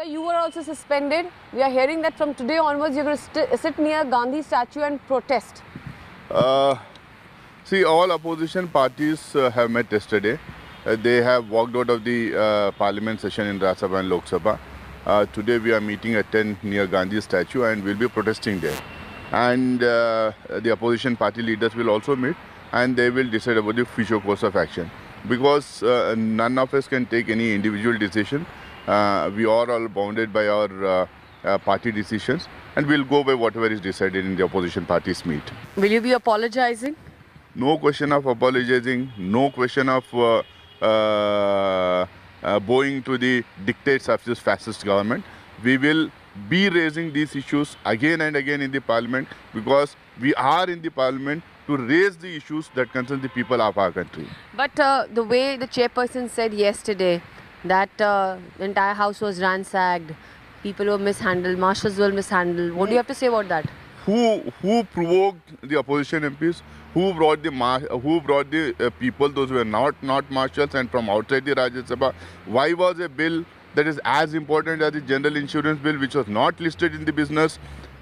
So you were also suspended. We are hearing that from today onwards you're going to sit near Gandhi statue and protest. Uh, see, all opposition parties uh, have met yesterday. Uh, they have walked out of the uh, parliament session in Rajya Sabha and Lok Sabha. Uh, today we are meeting at 10 near Gandhi statue and we'll be protesting there. And uh, the opposition party leaders will also meet and they will decide about the future course of action. Because none of us can take any individual decision. Uh, we are all bounded by our uh, uh, party decisions and we'll go by whatever is decided in the opposition parties meet. Will you be apologizing? No question of apologizing, no question of uh, uh, uh, bowing to the dictates of this fascist government. We will be raising these issues again and again in the parliament because we are in the parliament to raise the issues that concern the people of our country. But uh, the way the chairperson said yesterday that uh, entire house was ransacked, people were mishandled, marshals were mishandled. What do you have to say about that? who who provoked the opposition MPs, who brought the who brought the uh, people, those who were not not marshals and from outside the Rajya Sabha. Why was a bill that is as important as the general insurance bill, which was not listed in the business,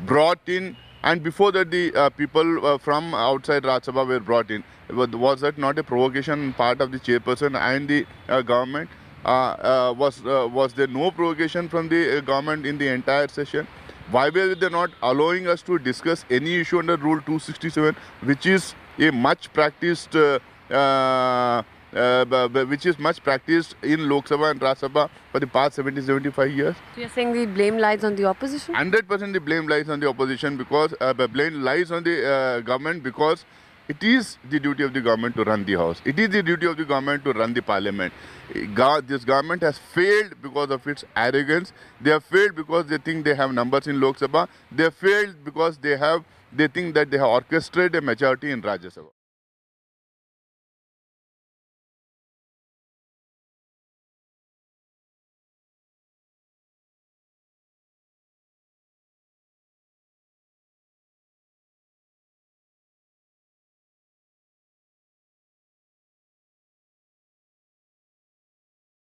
brought in? And before that, the uh, people uh, from outside Rajya Sabha were brought in. Was was that not a provocation part of the chairperson and the uh, government? Uh, uh, was uh, was there no provocation from the uh, government in the entire session? why were they not allowing us to discuss any issue under Rule 267, which is a much practiced, uh, uh, uh, which is much practiced in Lok Sabha and Rajya Sabha for the past 70, 75 years? So you're saying the blame lies on the opposition? 100% the blame lies on the opposition because uh, the blame lies on the uh, government because it is the duty of the government to run the house. It is the duty of the government to run the parliament. This government has failed because of its arrogance. They have failed because they think they have numbers in Lok Sabha. They have failed because they have they think that they have orchestrated a majority in Rajya Sabha.